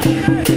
Hey!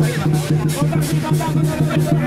Thank you.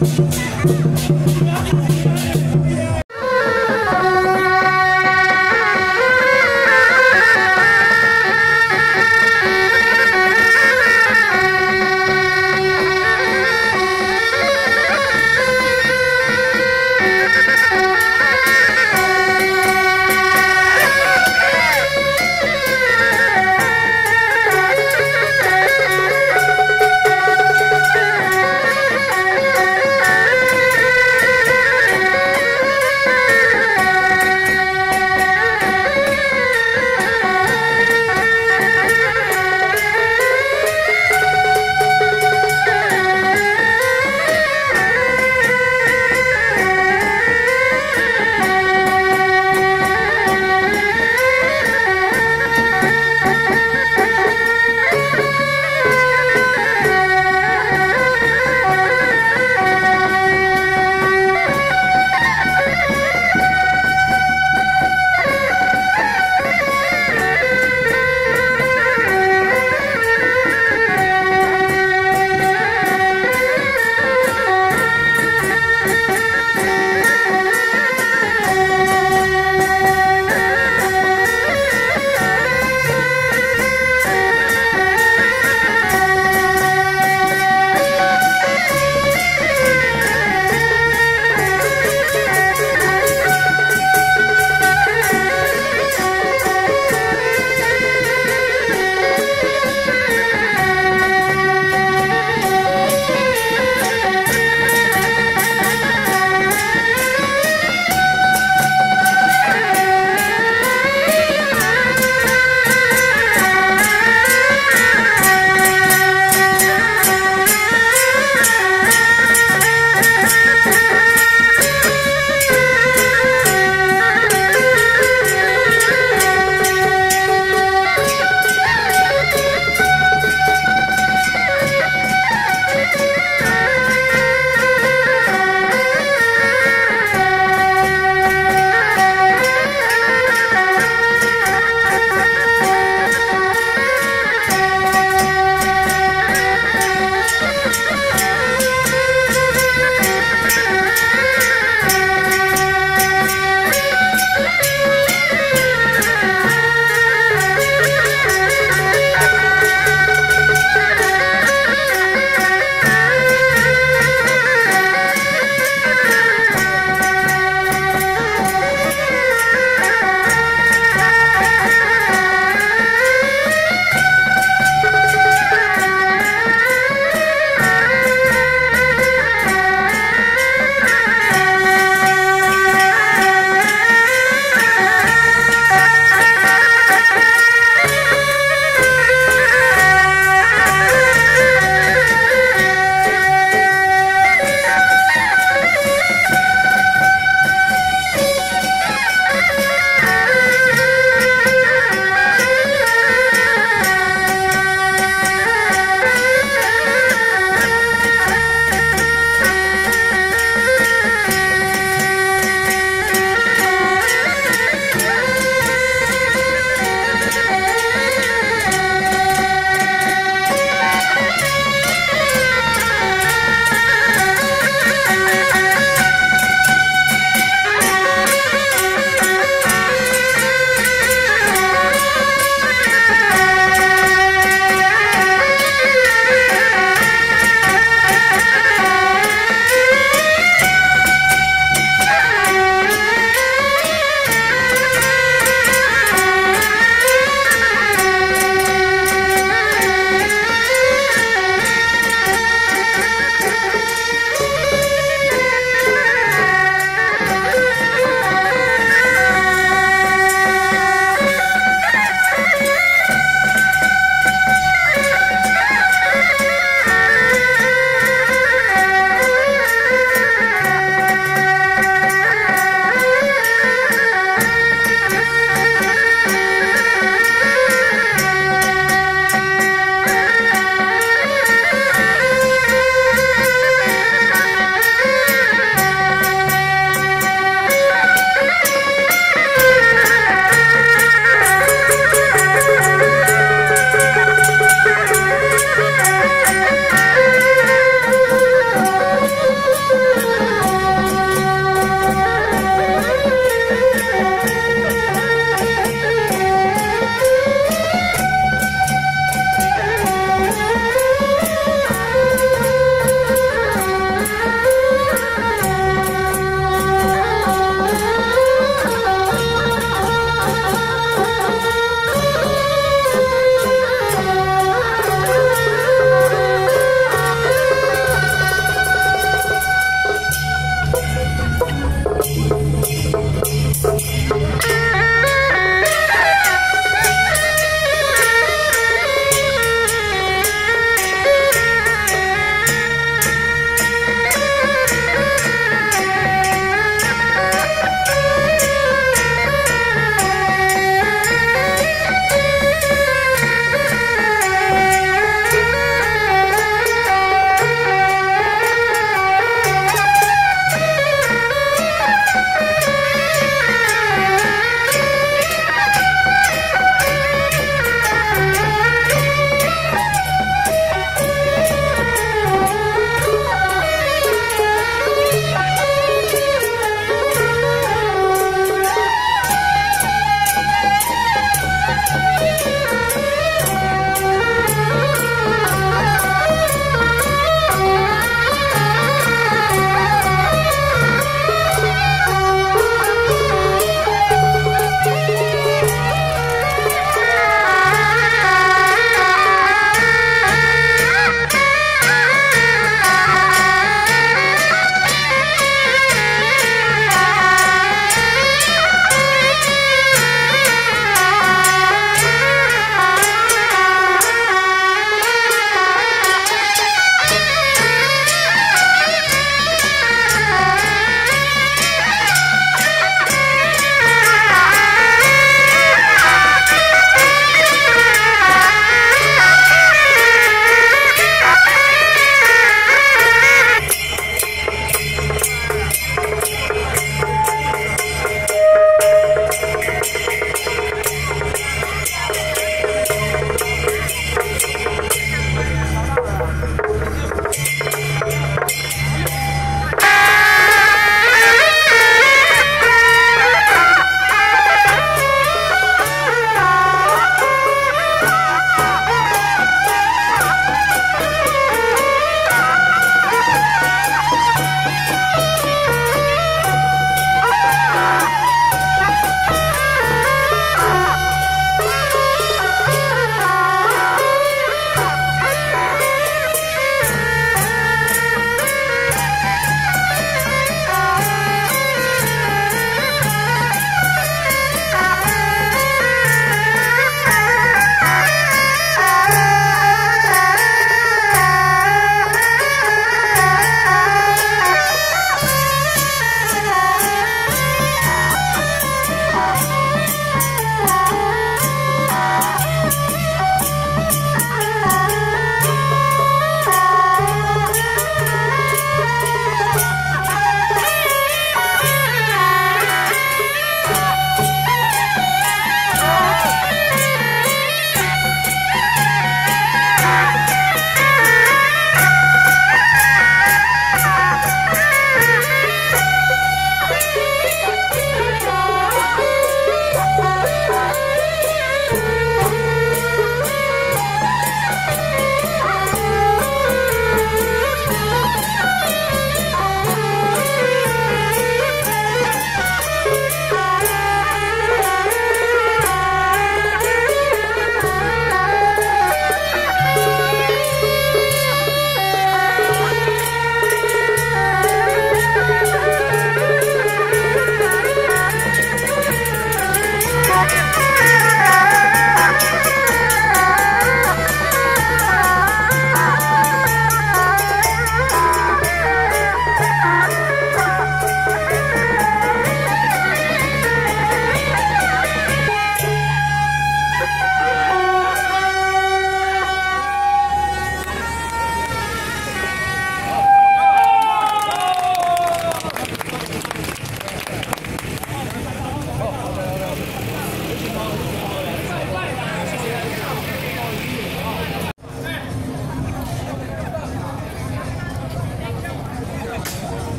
Thank